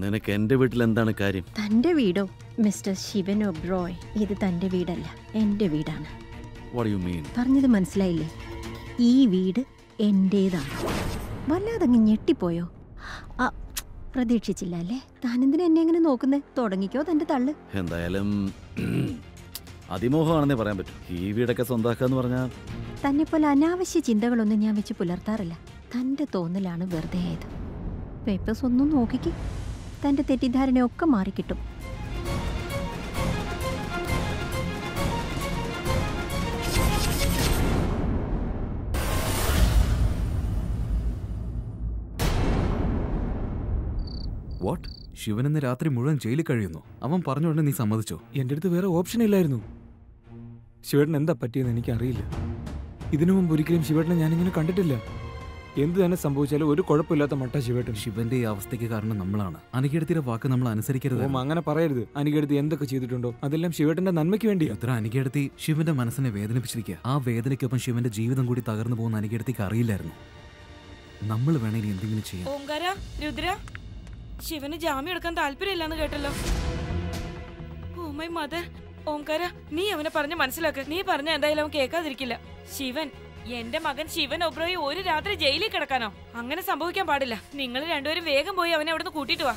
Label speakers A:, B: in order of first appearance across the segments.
A: നിനക്ക് എന്റെ വീട്ടിൽ എന്താണ് കാര്യം?
B: തന്റെ വീടോ? മിസ്റ്റർ ശിവൻ ഒബ്രോയ് ഇത് തന്റെ വീടല്ല എന്റെ വീടാണ്. പറഞ്ഞത് മനസ്സിലായില്ലേ? ഈ വീട് എന്റേതാണ് വല്ലാതങ്ങ് ഞെട്ടിപ്പോയോ? പ്രതീക്ഷിച്ചില്ല അല്ലേ? താനെന്തിനാ എന്നെ എങ്ങനെ നോക്കുന്നേ? തുടങ്ങിക്കോ തന്റെ തള്ളു.
A: എന്തായാലും അതിമോഹമാണെന്നേ പറയാൻ പറ്റും. ഈ വീടൊക്കെ സ്വന്താക്കാന്ന് പറഞ്ഞാൽ
B: തന്നെ പോലെ അനാവശ്യ ചിന്തകളൊന്നും ഞാൻ വെച്ച് പുലർത്താറില്ല. തന്റെ തോന്നലാണ് വെറുതെ ആയത്. പേപ്പേഴ്സ് ഒന്നും നോക്കിക്ക്. തന്റെ തെറ്റിദ്ധാരണയൊക്കെ മാറിക്കിട്ടും.
C: വാട്ട് ശിവൻ ഇന്ന് രാത്രി മുഴുവൻ ജയിലിൽ കഴിയുന്നു. അവൻ പറഞ്ഞുകൊണ്ട് നീ സമ്മതിച്ചോ?
D: എന്റെ അടുത്ത് വേറെ ഓപ്ഷൻ ഇല്ലായിരുന്നു. ശിവേട്ടൻ എന്താ പറ്റിയെന്ന് എനിക്കറിയില്ല. ഇതിനു മുമ്പ് ഒരിക്കലും ശിവേട്ടനെ ഞാനിങ്ങനെ കണ്ടിട്ടില്ല. എന്ത് തന്നെ സംഭവിച്ചാലും ഒരു കുഴപ്പമില്ലാത്ത മട്ട ശിവേട്ടൻ.
C: ശിവന്റെ ഈ അവസ്ഥയ്ക്ക് കാരണം നമ്മളാണ്. അനികേടത്തിന്റെ വാക്ക് നമ്മൾ അനുസരിക്കരുത്.
D: ഓം അങ്ങനെ പറയരുത്. അനികേടത്തി എന്തൊക്കെ ചെയ്തിട്ടുണ്ടോ? അതെല്ലാം ശിവേട്ടന്റെ നന്മയ്ക്ക് വേണ്ടി
C: ഇത്ര അനികേടത്തി ശിവന്റെ മനസ്സിനെ വേദനിപ്പിച്ചിരിക്കുക ആ വേദനയ്ക്കൊപ്പം ശിവന്റെ ജീവിതം കൂടി തകർന്നു പോകുന്ന അനികേടത്തിക്ക് അറിയില്ലായിരുന്നു. നമ്മൾ വേണമെങ്കിൽ എന്തെങ്കിലും ചെയ്യാം.
E: ഓങ്കാര രുദ്ര ശിവന് ജാമ്യം എടുക്കാൻ താല്പര്യമില്ലെന്ന് കേട്ടല്ലോ. Oh my mother. ഓംകാര നീ അവനെ പറഞ്ഞ് മനസ്സിലാക്ക. നീ പറഞ്ഞ എന്തായാലും അവൻ കേൾക്കാതിരിക്കില്ല. ശിവൻ എന്റെ മകൻ ശിവൻ ഒബ്രോയി ഒരു രാത്രി ജയിലിൽ കിടക്കാനോ? അങ്ങനെ സംഭവിക്കാൻ പാടില്ല. നിങ്ങൾ രണ്ടുപേരും വേഗം പോയി അവനെ അവിടുന്ന് കൂട്ടിട്ട് വാ.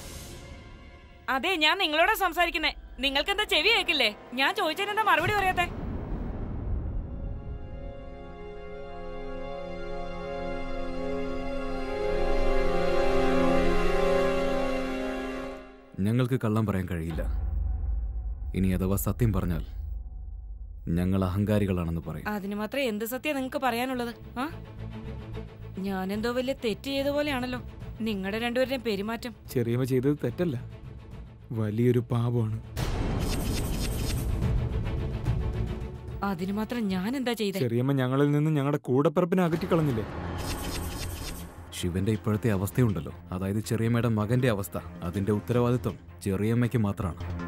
E: അതെ ഞാൻ നിങ്ങളോടാ സംസാരിക്കുന്നേ. നിങ്ങൾക്ക് എന്താ ചെവി കേൾക്കില്ലേ? ഞാൻ ചോദിച്ചതിന് എന്താ മറുപടി പറയാത്തെ?
C: ഞങ്ങൾക്ക് കള്ളം പറയാൻ കഴിയില്ല. ഇനി അഥവാ സത്യം പറഞ്ഞാൽ ഞങ്ങൾ അഹങ്കാരികളാണെന്ന് പറയും.
E: അതിന് മാത്രം എന്ത് സത്യം നിങ്ങൾക്ക് പറയാനുള്ളത്? ആ? എന്തോ വലിയ തെറ്റ് ചെയ്ത പോലെയാണല്ലോ. നിങ്ങളുടെ രണ്ടുപേരുടെയും പെരുമാറ്റം.
D: ചെറിയമ്മ ചെയ്തത് തെറ്റല്ല. വലിയൊരു പാപമാണ്.
E: അതിന് മാത്രം ഞാൻ എന്താ ചെയ്തേ?
D: ചെറിയമ്മ ഞങ്ങളിൽ നിന്ന് ഞങ്ങളുടെ കൂടപ്പിറപ്പിനെ അകറ്റിക്കളഞ്ഞില്ലേ?
C: ശിവന്റെ ഇപ്പോഴത്തെ അവസ്ഥയുണ്ടല്ലോ. അതായത് ചെറിയമ്മയുടെ മകന്റെ അവസ്ഥ. അതിന്റെ ഉത്തരവാദിത്വം ചെറിയമ്മയ്ക്ക് മാത്രമാണ്.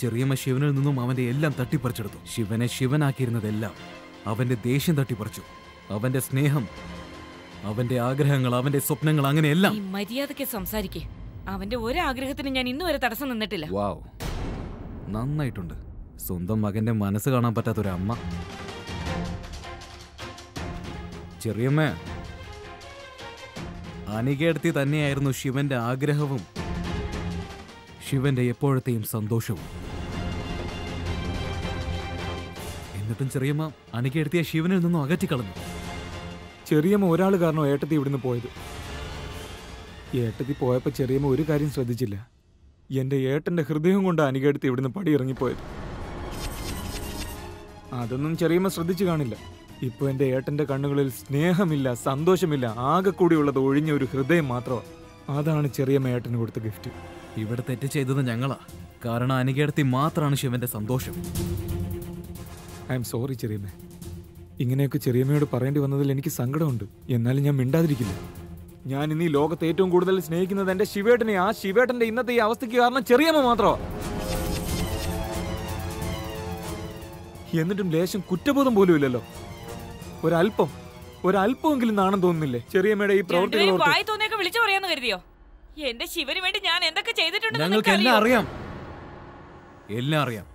C: ചെറിയമ്മ ശിവനിൽ നിന്നും അവന്റെ എല്ലാം തട്ടിപ്പറിച്ചെടുത്തു. ശിവനെ ശിവനാക്കിയിരുന്നതെല്ലാം അവന്റെ ദേഷ്യം തട്ടിപ്പറിച്ചു. അവന്റെ സ്നേഹം അവന്റെ ആഗ്രഹങ്ങൾ അവന്റെ സ്വപ്നങ്ങൾ അങ്ങനെയെല്ലാം.
E: മര്യാദയ്ക്ക് സംസാരിക്കേ. അവന്റെ ഒരാഗ്രഹത്തിന് ഞാൻ ഇന്നുവരെ തടസ്സം നിന്നിട്ടില്ല.
C: വാവ്. നന്നായിട്ടുണ്ട്. സ്വന്തം മകന്റെ മനസ്സ് കാണാൻ പറ്റാത്ത ഒരു അമ്മ ചെറിയമ്മ അനികേടത്തി തന്നെയായിരുന്നു ശിവന്റെ ആഗ്രഹവും ശിവന്റെ എപ്പോഴത്തെയും സന്തോഷവും. എന്നിട്ടും ചെറിയമ്മ അനികേടത്തിയെ ശിവനിൽ നിന്നും അകറ്റിക്കളഞ്ഞു
D: ചെറിയമ്മ ഒരാൾ കാരണം ഏട്ടത്തി ഇവിടുന്ന് പോയത്? ഏട്ടത്തി പോയപ്പോൾ ചെറിയമ്മ ഒരു കാര്യം ശ്രദ്ധിച്ചില്ല. എന്റെ ഏട്ടന്റെ ഹൃദയം കൊണ്ട് അനികടുത്ത് ഇവിടുന്ന് പടി ഇറങ്ങിപ്പോയത്. അതൊന്നും ചെറിയമ്മ ശ്രദ്ധിച്ചു കാണില്ല. ഇപ്പൊ എന്റെ ഏട്ടന്റെ കണ്ണുകളിൽ സ്നേഹമില്ല സന്തോഷമില്ല ആകെ കൂടിയുള്ളത് ഒഴിഞ്ഞ ഒരു ഹൃദയം മാത്രമാണ് അതാണ് ചെറിയമ്മ ഏട്ടന് കൊടുത്ത ഗിഫ്റ്റ്.
C: ഇവിടെ തെറ്റ് ചെയ്തത് ഞങ്ങളാ. കാരണം അനികേടത്തി മാത്രമാണ് ശിവന്റെ സന്തോഷം.
D: ഐ എം സോറി ചെറിയമ്മേ. ഇങ്ങനെയൊക്കെ ചെറിയമ്മയോട് പറയേണ്ടി വന്നതിൽ എനിക്ക് സങ്കടമുണ്ട്. എന്നാലും ഞാൻ മിണ്ടാതിരിക്കില്ല. ഞാൻ ഇന്ന് ഈ ലോകത്ത് ഏറ്റവും കൂടുതൽ സ്നേഹിക്കുന്നത് എന്റെ ശിവേട്ടനെ ആ ശിവേട്ടന്റെ ഇന്നത്തെ ഈ അവസ്ഥയ്ക്ക് കാരണം ചെറിയമ്മ മാത്രമാണ് എന്നിട്ടും ലേശം കുറ്റബോധം പോലും ഇല്ലല്ലോ. ഒരല്പം ഒരല്പമെങ്കിലും നാണം തോന്നുന്നില്ലേ? ചെറിയമ്മയുടെ ഈ
E: പ്രവൃത്തി
D: പ്രവർത്തികളോട്
E: വായി തോന്നിയൊക്കെ വിളിച്ചു പറയാന്ന് കരുതിയോ? എന്റെ ശിവന് വേണ്ടി ഞാൻ എന്തൊക്കെ ചെയ്തിട്ടുണ്ട്
C: ഞങ്ങൾക്ക് എല്ലാം
E: അറിയാം.
C: എല്ലാം അറിയാം.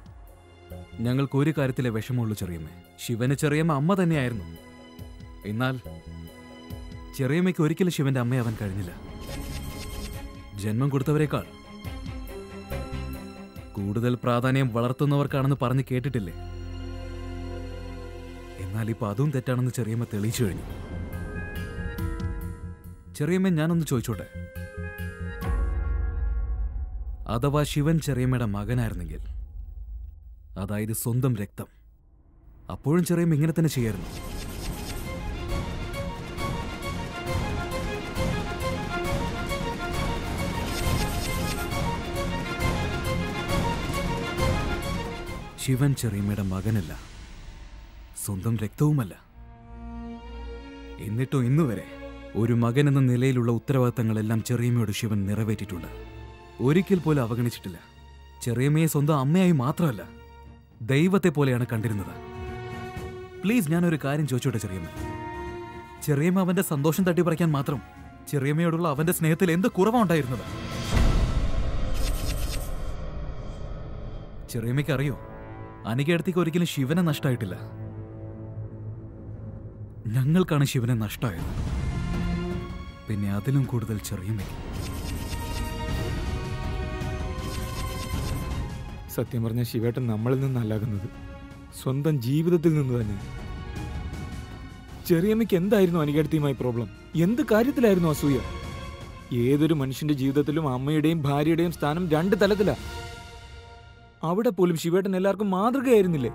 C: ഞങ്ങൾക്ക് ഒരു കാര്യത്തിലെ വിഷമമുള്ളൂ ചെറിയമ്മ. ശിവന് ചെറിയമ്മ അമ്മ തന്നെയായിരുന്നു. എന്നാൽ ചെറിയമ്മയ്ക്ക് ഒരിക്കലും ശിവന്റെ അമ്മയാവാൻ കഴിഞ്ഞില്ല. ജന്മം കൊടുത്തവരെക്കാൾ കൂടുതൽ പ്രാധാന്യം വളർത്തുന്നവർക്കാണെന്ന് പറഞ്ഞ് കേട്ടിട്ടില്ലേ? എന്നാൽ ഇപ്പൊ അതും തെറ്റാണെന്ന് ചെറിയമ്മ തെളിയിച്ചു കഴിഞ്ഞു. ചെറിയമ്മ ഞാനൊന്ന് ചോദിച്ചോട്ടെ? അഥവാ ശിവൻ ചെറിയമ്മയുടെ മകനായിരുന്നെങ്കിൽ അതായത് സ്വന്തം രക്തം. അപ്പോഴും ചെറിയ ഇങ്ങനെ തന്നെ ചെയ്യായിരുന്നു. ശിവൻ ചെറിയമ്മയുടെ മകനല്ല. സ്വന്തം രക്തവുമല്ല. എന്നിട്ടും ഇന്നുവരെ ഒരു മകൻ എന്ന നിലയിലുള്ള ഉത്തരവാദിത്തങ്ങളെല്ലാം ചെറിയമ്മയോട് ശിവൻ നിറവേറ്റിട്ടുണ്ട് ഒരിക്കൽ പോലും അവഗണിച്ചിട്ടില്ല. ചെറിയമ്മയെ സ്വന്തം അമ്മയായി മാത്രമല്ല. ദൈവത്തെ പോലെയാണ് കണ്ടിരുന്നത്. പ്ലീസ് ഞാനൊരു കാര്യം ചോദിച്ചോട്ടെ ചെറിയമ്മ. ചെറിയമ്മ അവന്റെ സന്തോഷം തട്ടിപ്പറിക്കാൻ മാത്രം ചെറിയമ്മയോടുള്ള അവന്റെ സ്നേഹത്തിൽ എന്ത് കുറവുണ്ടായിരുന്നത് ചെറിയമ്മയ്ക്ക് അറിയോ? അനികേടത്തേക്ക് ഒരിക്കലും ശിവനെ നഷ്ടമായിട്ടില്ല ഞങ്ങൾക്കാണ് ശിവനെ നഷ്ടമായത് പിന്നെ അതിലും കൂടുതൽ ചെറിയമ്മയ്ക്ക്.
D: സത്യം പറഞ്ഞ ശിവേട്ടൻ നമ്മളിൽ നിന്നല്ലാകുന്നത്. സ്വന്തം ജീവിതത്തിൽ നിന്ന് തന്നെ. ചെറിയമ്മയ്ക്ക് എന്തായിരുന്നു അനുകേടത്തിയുമായി പ്രോബ്ലം എന്ത് കാര്യത്തിലായിരുന്നു അസൂയ? ഏതൊരു മനുഷ്യന്റെ ജീവിതത്തിലും അമ്മയുടെയും ഭാര്യയുടെയും സ്ഥാനം രണ്ട് തലത്തിലാ. അവിടെ പോലും ശിവേട്ടൻ എല്ലാവർക്കും മാതൃകയായിരുന്നില്ലേ?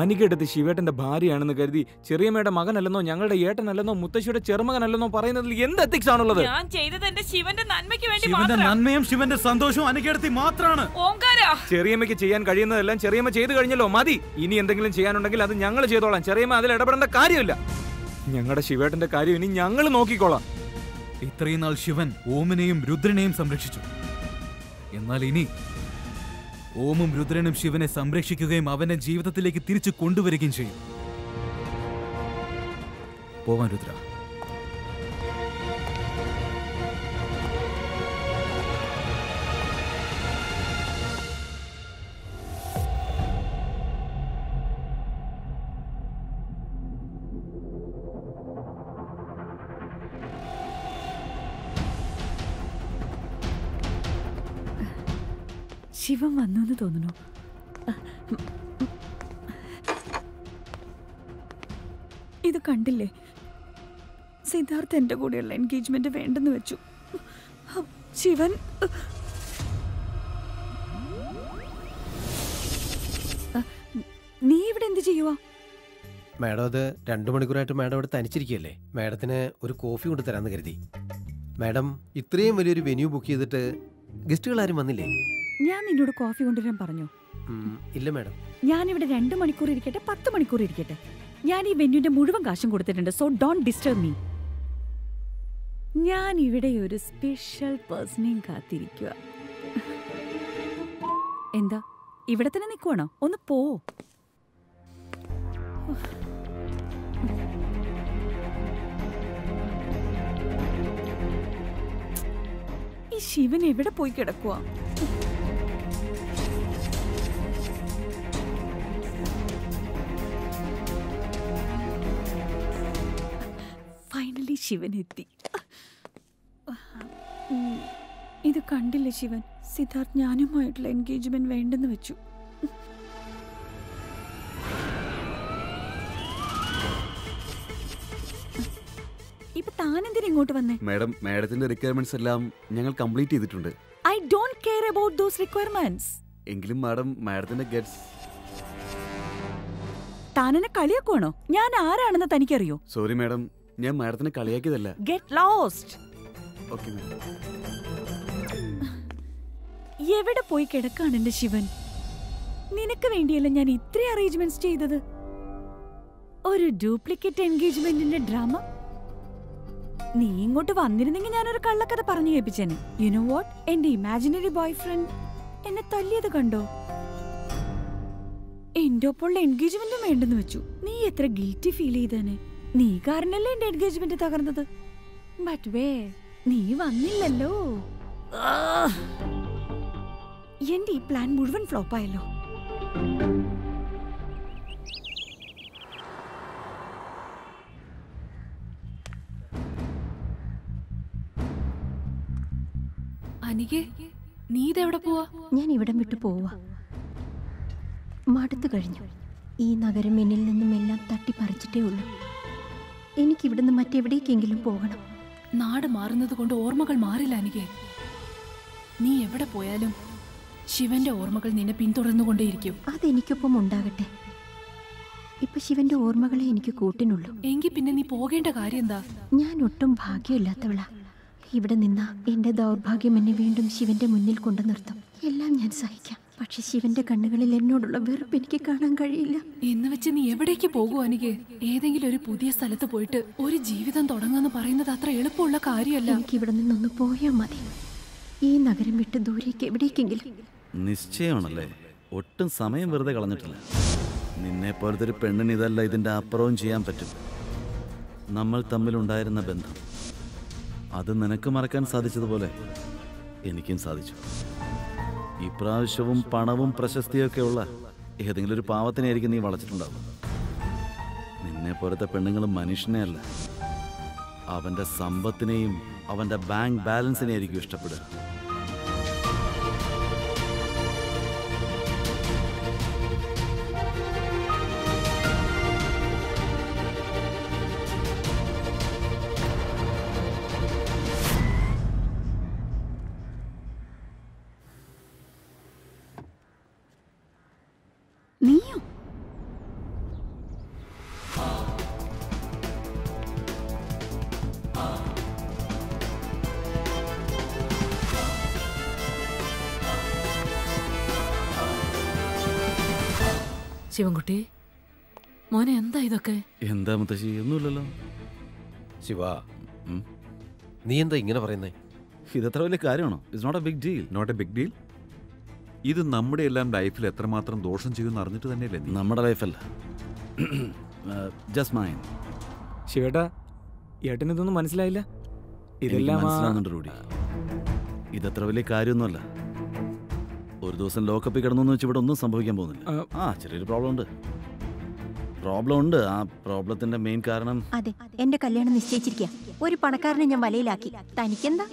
D: അനികേട്ടത്തി ശിവേട്ടന്റെ ഭാര്യയാണെന്ന് കരുതി ചെറിയമ്മയുടെ മകനല്ലെന്നോ ഞങ്ങളുടെ ഏട്ടനല്ലെന്നോ മുത്തശ്ശിയുടെ ചെറുമകനല്ലെന്നോ പറയുന്നതിൽ എന്ത് എത്തിക്സ് ആണുള്ളത്?
E: ഞാൻ ചെയ്തത് എന്റെ ശിവന്റെ നന്മയ്ക്ക് വേണ്ടി
C: ശിവന്റെ നന്മയും ശിവന്റെ സന്തോഷവും മാത്രമാണ്
E: ഓംകാര
D: ചെറിയമ്മയ്ക്ക് ചെയ്യാൻ കഴിയുന്നതെല്ലാം ചെറിയമ്മ ചെയ്തു കഴിഞ്ഞല്ലോ മതി. ഇനി എന്തെങ്കിലും ചെയ്യാനുണ്ടെങ്കിൽ അത് ഞങ്ങൾ ചെയ്തോളാം. ചെറിയമ്മ അതിൽ ഇടപെടേണ്ട കാര്യമില്ല. ഞങ്ങളുടെ ശിവേട്ടന്റെ കാര്യം ഇനി ഞങ്ങൾ നോക്കിക്കോളാം.
C: ഇത്രയും നാൾ ശിവൻ ഓമിനെയും രുദ്രനെയും സംരക്ഷിച്ചു. എന്നാൽ ഇനി ഓമും രുദ്രനും ശിവനെ സംരക്ഷിക്കുകയും അവനെ ജീവിതത്തിലേക്ക് തിരിച്ചു കൊണ്ടുവരികയും ചെയ്യും. പോവാൻ രുദ്ര.
F: എന്ന് തോന്നുന്നു. ഇത് കണ്ടില്ലേ? സിദ്ധാർത്ഥ് എന്റെ കൂടെയുള്ള എൻഗേജ്മെന്റ് വേണ്ടെന്ന് വെച്ചു. ശിവൻ. നീ ഇവിടെ എന്ത് ചെയ്യുവാ?
G: മാഡം അത് രണ്ടു മണിക്കൂറായിട്ട് മാഡം ഇവിടെ തനിച്ചിരിക്കുകയല്ലേ? മാഡത്തിന് ഒരു കോഫി കൊണ്ട് തരാമെന്ന് കരുതി. മാഡം ഇത്രയും വലിയൊരു വെന്യൂ ബുക്ക് ചെയ്തിട്ട് ഗസ്റ്റുകൾ ആരും വന്നില്ലേ?
F: ഞാൻ നിന്നോട് കോഫി കൊണ്ടുവരാൻ പറഞ്ഞു?
G: ഇല്ല മാഡം.
F: ഞാൻ ഇവിടെ രണ്ട് മണിക്കൂർ ഇരിക്കട്ടെ പത്ത് മണിക്കൂർ ഇരിക്കട്ടെ. ഞാൻ ഈ വെന്യൂന്റെ മുഴുവൻ കാശും കൊടുത്തിട്ടുണ്ട് സോ ഡോണ്ട് ഡിസ്റ്റർബ് മീ ഞാൻ ഇവിടെ ഒരു സ്പെഷ്യൽ പേഴ്സണേയും കാത്തിരിക്കുക എന്താ? ഇവിടെ തന്നെ നിൽക്കുവാണോ ഒന്ന് പോ. ഈ ശിവൻ എവിടെ പോയി കിടക്കുവാ? എത്തി ഇത് കണ്ടില്ല ശിവൻ? സിദ്ധാർത്ഥ് ഞാനുമായിട്ടുള്ള എൻഗേജ്മെന്റ് വേണ്ടെന്ന് വെച്ചു. ഇപ്പൊ താനെന്തിനാ ഇങ്ങോട്ട് വന്നേ?
A: മാഡം മാഡത്തിന്റെ റിക്വയർമെന്റ്സ് എല്ലാം ഞങ്ങൾ കംപ്ലീറ്റ് ചെയ്തിട്ടുണ്ട്.
F: I don't care about those requirements
A: എങ്കിലും മാഡം മാഡത്തിന്റെ ഗെറ്റ്സ്
F: താനെന്നെ കളിയാക്കുവാണോ? ഞാൻ ആരാണെന്ന് തനിക്കറിയോ?
A: Sorry madam. ഞാൻ മാഡത്തിനെ കളിയാക്കിയതല്ല.
F: ഗെറ്റ് ലോസ്റ്റ്
A: ഓക്കെ
F: എവിടെ പോയി കിടക്കാണ് എന്റെ ശിവൻ? നിനക്ക് വേണ്ടിയല്ല ഞാൻ ഇത്രയും അറേഞ്ച്മെന്റ്സ് ചെയ്തത്? ഒരു ഡ്യൂപ്ലിക്കേറ്റ് എൻഗേജ്മെന്റിന്റെ ഡ്രാമ നീ ഇങ്ങോട്ട് വന്നിരുന്നെങ്കിൽ ഞാനൊരു കള്ളക്കഥ പറഞ്ഞു കേൾപ്പിച്ചേനെ. യു നോ വാട്ട് എന്റെ ഇമാജിനറി ബോയ് ഫ്രണ്ട് എന്നെ തല്ലിയത് കണ്ടോ? എന്റെ ഒപ്പമുള്ള എൻഗേജ്മെന്റും വേണ്ടെന്ന് വെച്ചു. നീ എത്ര ഗിൽറ്റി ഫീൽ ചെയ്തേനെ? നീ കാരണല്ലേ എന്റെ എൻഗേജ്മെന്റ് തകർന്നത്? ബട്ട് വേ നീ വന്നില്ലല്ലോ. എന്റെ ഈ പ്ലാൻ മുഴുവൻ ഫ്ലോപ്പായല്ലോ
H: അനികെ നീ ഇതെവിടെ പോവാ?
B: ഞാൻ ഇവിടം വിട്ടു പോവാ. മടുത്തു കഴിഞ്ഞു. ഈ നഗരം എന്നിൽ നിന്നും എല്ലാം തട്ടിപ്പറിച്ചിട്ടേ ഉള്ളൂ. എനിക്കിവിടുന്ന് മറ്റെവിടേക്കെങ്കിലും പോകണം.
H: നാട് മാറുന്നത് കൊണ്ട് ഓർമ്മകൾ മാറില്ല അനികെ. നീ എവിടെ പോയാലും ശിവന്റെ ഓർമ്മകൾ നിന്നെ പിന്തുടർന്നുകൊണ്ടേയിരിക്കും.
B: അതെനിക്കൊപ്പം ഉണ്ടാകട്ടെ ഇപ്പൊ ശിവന്റെ ഓർമ്മകളെ എനിക്ക് കൂട്ടിനുള്ളൂ.
H: എങ്കിൽ പിന്നെ നീ പോകേണ്ട കാര്യം എന്താ
B: ഞാൻ ഒട്ടും ഭാഗ്യമില്ലാത്തവളാ. ഇവിടെ നിന്ന എന്റെ ദൗർഭാഗ്യം എന്നെ വീണ്ടും ശിവന്റെ മുന്നിൽ കൊണ്ടു നിർത്തും എല്ലാം ഞാൻ സഹിക്കാം. പക്ഷെ ശിവന്റെ കണ്ണുകളിൽ എന്നോടുള്ള വെറുപ്പ് എനിക്ക് കാണാൻ കഴിയില്ല.
H: എന്ന് വെച്ച് നീ എവിടേക്ക് പോകും എനിക്ക് ഏതെങ്കിലും ഒരു പുതിയ സ്ഥലത്ത് പോയിട്ട് ഒരു ജീവിതം തുടങ്ങാന്ന് പറയുന്നത് അത്ര എളുപ്പമുള്ള കാര്യമല്ല.
B: എനിക്ക് ഇവിടെ നിന്നൊന്ന് പോയാൽ മതി. ഈ നഗരം വിട്ട് ദൂരേക്ക് എവിടേക്കെങ്കിലും.
A: നിശ്ചയമാണല്ലേ? ഒട്ടും സമയം വെറുതെ കളഞ്ഞിട്ടില്ല. നിന്നെ പോലത്തെ ഒരു പെണ്ണിന് ഇതല്ല ഇതിന്റെ അപ്പുറവും ചെയ്യാൻ പറ്റും. നമ്മൾ തമ്മിലുണ്ടായിരുന്ന ബന്ധം. അത് നിനക്ക് മറക്കാൻ സാധിച്ചതുപോലെ എനിക്കും സാധിച്ചു. ഇപ്രാവശ്യവും പണവും പ്രശസ്തിയൊക്കെ ഉള്ള ഏതെങ്കിലും ഒരു പാവത്തിനായിരിക്കും നീ വളച്ചിട്ടുണ്ടാവും നിന്നെ പോലത്തെ പെണ്ണുങ്ങൾ മനുഷ്യനെ അല്ല. അവന്റെ സമ്പത്തിനെയും അവന്റെ ബാങ്ക് ബാലൻസിനെയായിരിക്കും ഇഷ്ടപ്പെടുക.
H: മോനെ എന്താ ഇതൊക്കെ?
A: എന്താ മുത്തശ്ശി? ഒന്നുമില്ലല്ലോ.
G: ശിവ നീ എന്താ ഇങ്ങനെ പറയുന്നേ?
A: ഇതത്ര വലിയ കാര്യമാണോ? It's not a big deal
I: not a big deal ഇത് നമ്മുടെ എല്ലാം ലൈഫിൽ എത്രമാത്രം ദോഷം ചെയ്യുമെന്ന് അറിഞ്ഞിട്ട് തന്നെയല്ലേ
A: നമ്മുടെ ലൈഫല്ല. ജസ്റ്റ് മൈൻ
D: ശിവേട്ടാ ഏട്ടന് ഇതൊന്നും മനസ്സിലായില്ല. ഇതെല്ലാം
A: മനസ്സിലാകുന്നുണ്ട് റൂഡി. ഇതത്ര വലിയ കാര്യമൊന്നുമല്ല. ഒരു ദിവസം ലോക്കപ്പിൽ കിടന്നു വെച്ച് ഇവിടെ ഒന്നും സംഭവിക്കാൻ പോകുന്നില്ല.
D: ആ.
A: ചെറിയൊരു പ്രോബ്ലം ഉണ്ട്. പ്രോബ്ലം ഉണ്ട്. ആ പ്രോബ്ലത്തിന്റെ മെയിൻ കാരണം
B: അതെ എന്റെ കല്യാണം നിശ്ചയിച്ചിരിക്കുക ഒരു പണക്കാരനെ ഞാൻ വലയിലാക്കി. തനിക്കെന്താ?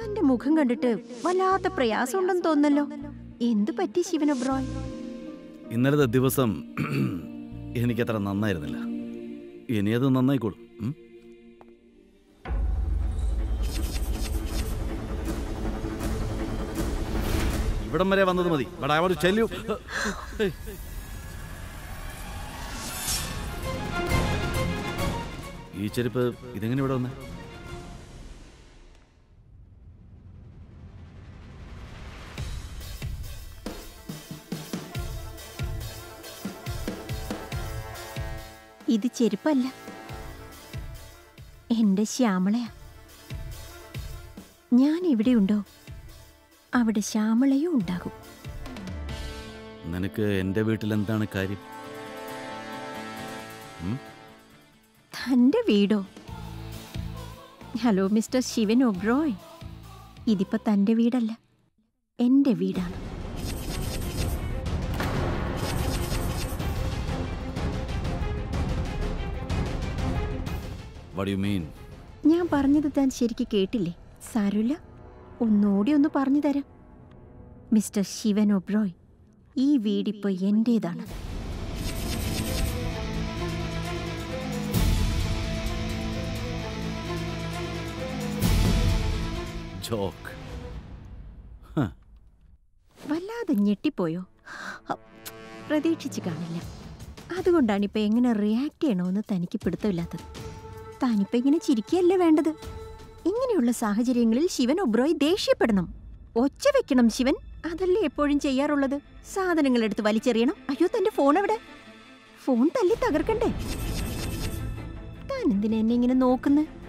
B: തന്റെ മുഖം കണ്ടിട്ട് വല്ലാത്ത പ്രയാസം ഉണ്ടെന്ന് തോന്നല്ലോ എന്തു പറ്റി ശിവൻ ഒബ്രോയ്
A: ഇന്നലത്തെ ദിവസം എനിക്ക് അത്ര നന്നായിരുന്നില്ല. ഇനി അത് നന്നായിക്കോളും. ഇവിടം വരെ വന്നത് മതി. But I want to tell you ഈ ചെരുപ്പ് ഇതെങ്ങനെ ഇവിടെ വന്നേ?
B: ഇത് ചെരുപ്പല്ല. എന്റെ ശ്യാമളയാ. ഞാൻ എവിടെയുണ്ടോ അവിടെ ശ്യാമളയും ഉണ്ടാകും.
A: നിനക്ക് എന്റെ വീട്ടിൽ എന്താണ് കാര്യം
B: തന്റെ വീടോ? ഹലോ മിസ്റ്റർ ശിവൻ ഒബ്രോയ് ഇതിപ്പോ തന്റെ വീടല്ല എന്റെ വീടാണ്. ഞാൻ പറഞ്ഞത് താൻ ശരിക്ക് കേട്ടില്ലേ? സാരമില്ല ഒന്നുകൂടി ഒന്ന് പറഞ്ഞു തരാം. മിസ്റ്റർ ശിവൻ ഒബ്രോയ് ഈ വീടിപ്പോ എന്റേതാണ്?
A: ജോക്ക്
B: വല്ലാതെ ഞെട്ടിപ്പോയോ? പ്രതീക്ഷിച്ച് കാണില്ല. അതുകൊണ്ടാണ് ഇപ്പൊ എങ്ങനെ റിയാക്ട് ചെയ്യണമെന്ന് തനിക്ക് പിടുത്തമില്ലാത്തത്. താനിപ്പോ ഇങ്ങനെ ചിരിക്കുകയല്ലേ വേണ്ടത്? ഇങ്ങനെയുള്ള സാഹചര്യങ്ങളിൽ ശിവൻ ഒബ്രോയ് ദേഷ്യപ്പെടണം. ഒച്ച വെക്കണം ശിവൻ. അതല്ലേ എപ്പോഴും ചെയ്യാറുള്ളത്? സാധനങ്ങൾ എടുത്ത് വലിച്ചെറിയണം. അയ്യോ തന്റെ ഫോൺ എവിടെ? ഫോൺ തല്ലി തകർക്കണ്ടേ? താൻ എന്തിനാ എന്നെ ഇങ്ങനെ നോക്കുന്നത്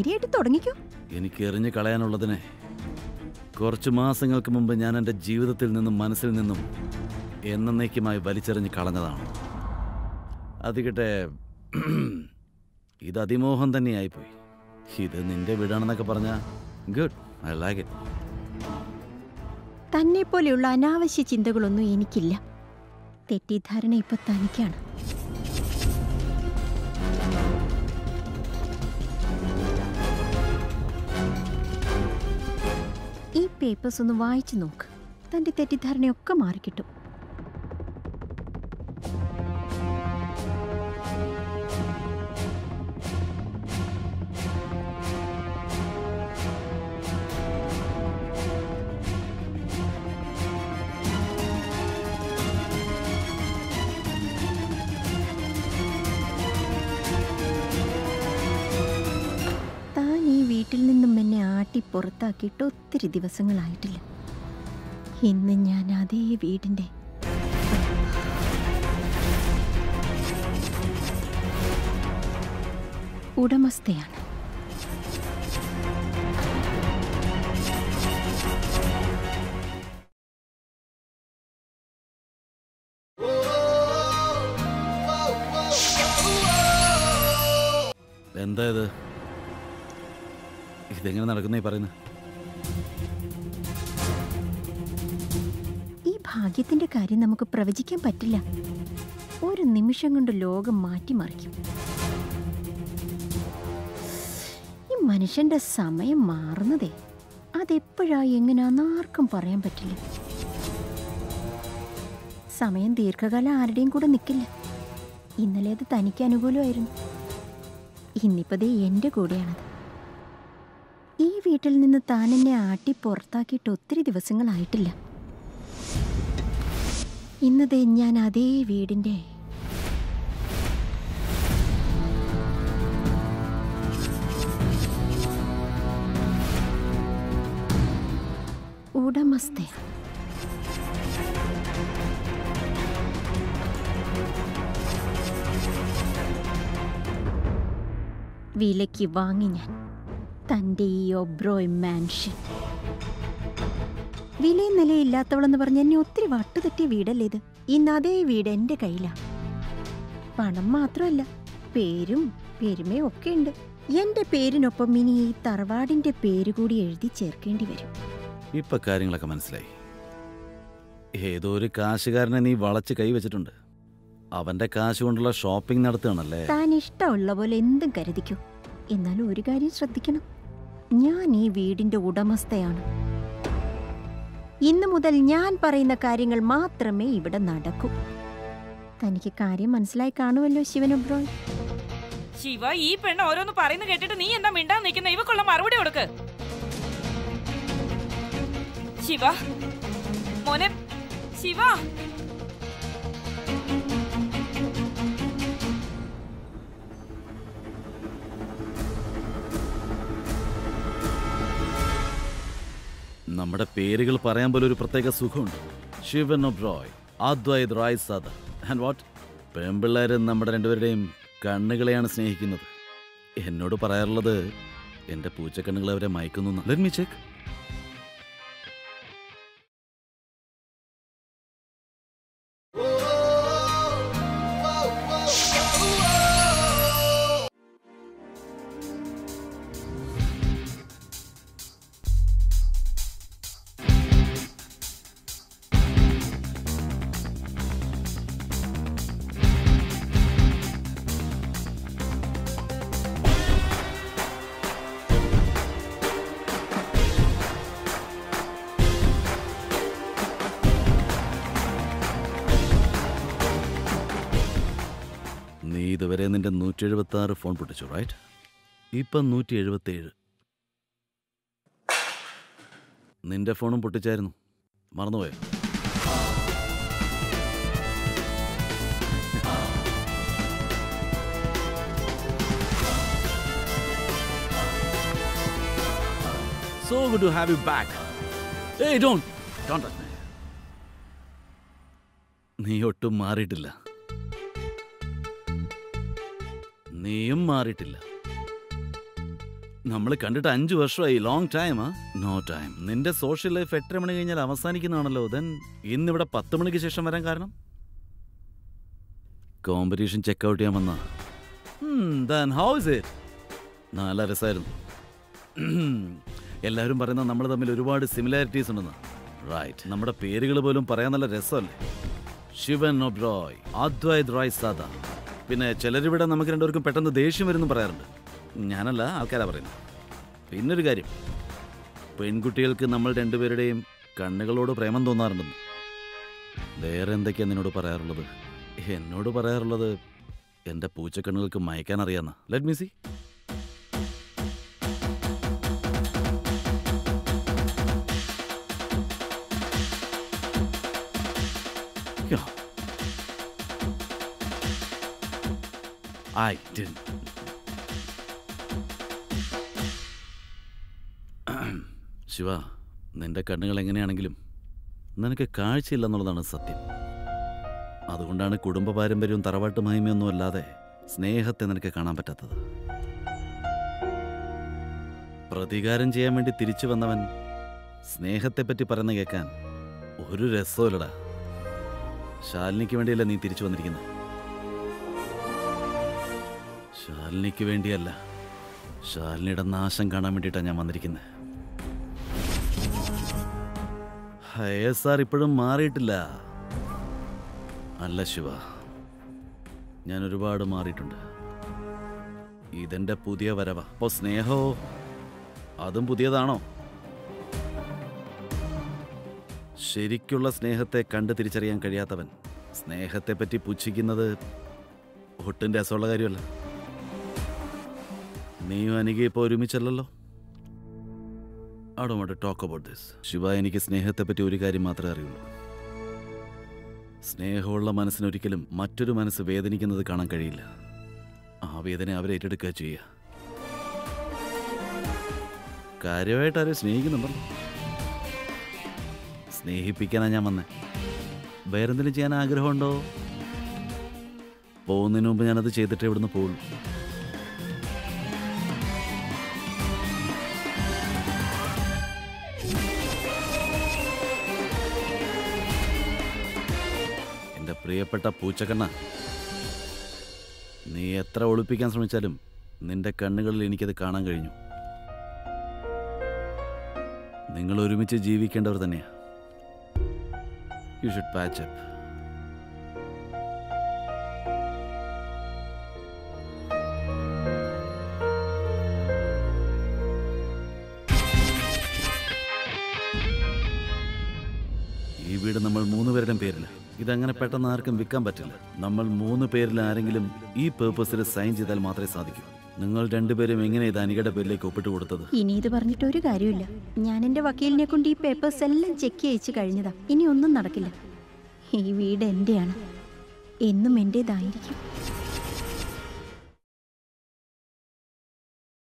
B: ധൈര്യമായിട്ട് തുടങ്ങിക്കോ.
A: എനിക്ക് എറിഞ്ഞു കളയാനുള്ളതിനെ കുറച്ച് മാസങ്ങൾക്ക് മുമ്പ് ഞാൻ എന്റെ ജീവിതത്തിൽ നിന്നും മനസ്സിൽ നിന്നും എന്നേക്കുമായി വലിച്ചെറിഞ്ഞ് കളഞ്ഞതാണ്. അതികട്ടെ ഇത് അതിമോഹം തന്നെയായിപ്പോയി. ഇത് നിന്റെ വീടാണെന്നൊക്കെ പറഞ്ഞ ഗുഡ് ഐ ലൈക്ക് ഇറ്റ്.
B: തന്നെ പോലെയുള്ള അനാവശ്യ ചിന്തകളൊന്നും എനിക്കില്ല. തെറ്റിദ്ധാരണ ഇപ്പൊ തനിക്കാണ്. പേപ്പേഴ്സ് ഒന്ന് വായിച്ചു നോക്ക്. തന്റെ തെറ്റിദ്ധാരണയൊക്കെ മാറിക്കിട്ടും. പുറത്താക്കിയിട്ട് ഒത്തിരി ദിവസങ്ങളായിട്ടില്ല. ഇന്ന് ഞാൻ അതേ വീടിന്റെ ഉടമസ്ഥയാണ്.
A: ഇതെങ്ങനെ നടക്കുന്നേ പറയുന്നത്
B: ഈ ഭാഗ്യത്തിന്റെ കാര്യം നമുക്ക് പ്രവചിക്കാൻ പറ്റില്ല. ഒരു നിമിഷം കൊണ്ട് ലോകം മാറ്റിമറിക്കും. ഈ മനുഷ്യന്റെ സമയം മാറുന്നതേ അതെപ്പോഴാ എങ്ങനെയാന്ന് ആർക്കും പറയാൻ പറ്റില്ല. സമയം ദീർഘകാലം ആരുടെയും കൂടെ നിൽക്കില്ല ഇന്നലെ അത് തനിക്ക് അനുകൂലമായിരുന്നു. ഇന്നിപ്പതേ എന്റെ കൂടെയാണത്. ഈ വീട്ടിൽ നിന്ന് താൻ എന്നെ ആട്ടി പുറത്താക്കിയിട്ട് ഒത്തിരി ദിവസങ്ങളായിട്ടില്ല. ഇന്നതേ ഞാൻ അതേ വീടിന്റെ ഉടമസ്ഥ വിലയ്ക്ക് വാങ്ങി ഞാൻ. തന്റെ ഈ ഒബ്രോയ് മാൻഷൻ. വിലയും നിലയില്ലാത്തവളെന്ന് പറഞ്ഞ് എന്നെ ഒത്തിരി വട്ടുതെറ്റിയ വീടല്ലേ ഇത്? ഇന്ന് അതേ വീട് എന്റെ കയ്യിലാണ് പണം മാത്രമല്ല പേരും പെരുമയും ഒക്കെ ഉണ്ട്. എന്റെ പേരിനൊപ്പം ഇനി ഈ തറവാടിന്റെ പേര് കൂടി എഴുതി ചേർക്കേണ്ടി വരും.
A: ഇപ്പൊ കാര്യങ്ങളൊക്കെ മനസ്സിലായി. ഏതോ ഒരു കാശുകാരനെ നീ വളച്ച് കൈവച്ചിട്ടുണ്ട് അവന്റെ കാശ് കൊണ്ടുള്ള ഷോപ്പിംഗ് നടത്തുകയാണല്ലേ?
B: താൻ ഇഷ്ടമുള്ള പോലെ എന്തും കരുതിക്കൂ. എന്നാലും ഒരു കാര്യം ശ്രദ്ധിക്കണം. ഞാൻ ഈ വീടിന്റെ ഉടമസ്ഥയാണ്. ഇന്നു മുതൽ ഞാൻ പറയുന്ന കാര്യങ്ങൾ മാത്രമേ ഇവിടെ നടക്കൂ. തനിക്ക് കാര്യം മനസ്സിലായി കാണുമല്ലോ ശിവനുബ്രോയ്
E: ശിവ ഈ പെണ്ണ് ഓരോന്ന് പറയുന്ന കേട്ടിട്ട് നീ എന്താ മിണ്ടാൻ നിൽക്കുന്ന? ഇവക്കുള്ള മറുപടി കൊടുക്ക്. ശിവ മോനെ ശിവ.
A: നമ്മുടെ പേരുകൾ പറയാൻ പോലും ഒരു പ്രത്യേക സുഖമുണ്ട്. ശിവൻ ഒബ്രോയ് അദ്വൈത് റായ് സാദ ആൻഡ് വാട്ട് പെൺപിള്ളേർ നമ്മുടെ രണ്ടുപേരുടെയും കണ്ണുകളെയാണ് സ്നേഹിക്കുന്നത്. എന്നോട് പറയാറുള്ളത് എന്റെ പൂച്ചക്കണ്ണുകൾ അവരെ മയക്കുന്നു ലെറ്റ് മീ ചെക്ക് ഇതുവരെ നിന്റെ നൂറ്റി എഴുപത്തി ആറ് ഫോൺ പൊട്ടിച്ചു റൈറ്റ് ഇപ്പം നൂറ്റി എഴുപത്തി ഏഴ് നിന്റെ ഫോണും പൊട്ടിച്ചായിരുന്നു മറന്നുപോയോ So good to have you back. Hey, don't. Don't touch me. നീ ഒട്ടും മാറിയിട്ടില്ല നീയും മാറിയിട്ടില്ല. നമ്മൾ കണ്ടിട്ട് അഞ്ചു വർഷമായി ലോങ് ടൈം ആ? നോ ടൈം നിന്റെ സോഷ്യൽ ലൈഫ് എട്ടര മണി കഴിഞ്ഞാൽ അവസാനിക്കുന്നതാണല്ലോ. ദെൻ ഇന്നിവിടെ പത്ത് മണിക്ക് ശേഷം വരാൻ കാരണം? കോമ്പറ്റീഷൻ ചെക്കൗട്ട് ചെയ്യാൻ വന്ന ദൻ ഹൗ ഇസ് ഇറ്റ് നല്ല രസമായിരുന്നു എല്ലാവരും പറയുന്നത് നമ്മൾ തമ്മിൽ ഒരുപാട് സിമിലാരിറ്റീസ് ഉണ്ടെന്ന്. റൈറ്റ് നമ്മുടെ പേരുകൾ പോലും പറയാൻ നല്ല രസമല്ലേ? ശിവൻ ഒബ്രോയ് അദ്വൈത് റോയ് സാദ. പിന്നെ ചിലരിവിടെ നമുക്ക് രണ്ടുപേർക്കും പെട്ടെന്ന് ദേഷ്യം വരുന്നു പറയാറുണ്ട്. ഞാനല്ല ആൾക്കാരാ പറയുന്നത്. പിന്നൊരു കാര്യം. പെൺകുട്ടികൾക്ക് നമ്മൾ രണ്ടുപേരുടെയും കണ്ണുകളോട് പ്രേമം തോന്നാറുണ്ടെന്ന്. വേറെ എന്തൊക്കെയാ നിന്നോട് പറയാറുള്ളത്? എന്നോട് പറയാറുള്ളത് എന്റെ പൂച്ചക്കണ്ണുകൾക്ക് മയക്കാൻ അറിയാന്ന. Let me see I didn't. Shiva നിന്റെ കണ്ണുകൾ എങ്ങനെയാണെങ്കിലും നിനക്ക് കാഴ്ചയില്ലെന്നുള്ളതാണ് സത്യം. അതുകൊണ്ടാണ് കുടുംബ പാരമ്പര്യവും തറവാട്ട് മഹിമയൊന്നും അല്ലാതെ സ്നേഹത്തെ നിനക്ക് കാണാൻ പറ്റാത്തത്. പ്രതികാരം ചെയ്യാൻ വേണ്ടി തിരിച്ചു വന്നവൻ സ്നേഹത്തെപ്പറ്റി പറയുന്ന കേൾക്കാൻ ഒരു രസമില്ലടാ ശാലിനിക്ക് വേണ്ടിയല്ല നീ തിരിച്ചു വന്നിരിക്കുന്നത്? ശാലിനിക്ക് വേണ്ടിയല്ല. ശാലിനിയുടെ നാശം കാണാൻ വേണ്ടിയിട്ടാണ് ഞാൻ വന്നിരിക്കുന്നത് എസ് ആർ ഇപ്പോഴും മാറിയിട്ടില്ല. അല്ല ശിവ. ഞാൻ ഒരുപാട് മാറിയിട്ടുണ്ട്. ഇതെന്റെ പുതിയ വരവ. അപ്പോ സ്നേഹമോ അതും പുതിയതാണോ? ശരിക്കുള്ള സ്നേഹത്തെ കണ്ട് തിരിച്ചറിയാൻ കഴിയാത്തവൻ സ്നേഹത്തെ പറ്റി പുച്ഛിക്കുന്നത് ഒട്ടും രസമുള്ള കാര്യമല്ല. നീയും അനിക ഇപ്പോൾ ഒരുമിച്ചല്ലല്ലോ? ടോക്ക് അബൌട്ട് ദിസ് ശിവ എനിക്ക് സ്നേഹത്തെ പറ്റി ഒരു കാര്യം മാത്രമേ അറിയുള്ളൂ. സ്നേഹമുള്ള മനസ്സിനൊരിക്കലും മറ്റൊരു മനസ്സ് വേദനിക്കുന്നത് കാണാൻ കഴിയില്ല. ആ വേദന അവരെ ഏറ്റെടുക്കുക ചെയ്യുക. കാര്യമായിട്ട് അവരെ സ്നേഹിക്കുന്നുണ്ടല്ലോ. സ്നേഹിപ്പിക്കാനാണ് ഞാൻ വന്നേ. വേറെന്തെങ്കിലും ചെയ്യാൻ ആഗ്രഹമുണ്ടോ? പോകുന്നതിന് മുമ്പ് ഞാനത് ചെയ്തിട്ടേ ഇവിടുന്ന് പോകുള്ളൂ പ്രിയപ്പെട്ട പൂച്ചക്കണ്ണ നീ എത്ര ഒളിപ്പിക്കാൻ ശ്രമിച്ചാലും നിന്റെ കണ്ണുകളിൽ എനിക്കത് കാണാൻ കഴിഞ്ഞു. നിങ്ങൾ ഒരുമിച്ച് ജീവിക്കേണ്ടവർ തന്നെയാ. യു ഷുഡ് പാച്ച് ഇതങ്ങനെ പെട്ടെന്ന് ആർക്കും വിൽക്കാൻ പറ്റില്ല. നമ്മൾ മൂന്ന് പേരിൽ ആരെങ്കിലും ഈ പേർപ്പസിൽ സൈൻ ചെയ്താൽ മാത്രമേ സാധിക്കൂ. നിങ്ങൾ രണ്ടുപേരും എങ്ങനെ ഇത് അനികയുടെ പേരിലേക്ക് ഒപ്പിട്ട് കൊടുത്തത്?
B: ഇനി ഇത് പറഞ്ഞിട്ട് ഒരു കാര്യമില്ല. ഞാൻ എന്റെ വക്കീലിനെ കൊണ്ട് ഈ പേപ്പേഴ്സ് എല്ലാം ചെക്ക് അയച്ചു കഴിഞ്ഞതാ. ഇനി ഒന്നും നടക്കില്ല. ഈ വീട് എന്റെയാണ്. എന്നും എന്റേതായിരിക്കും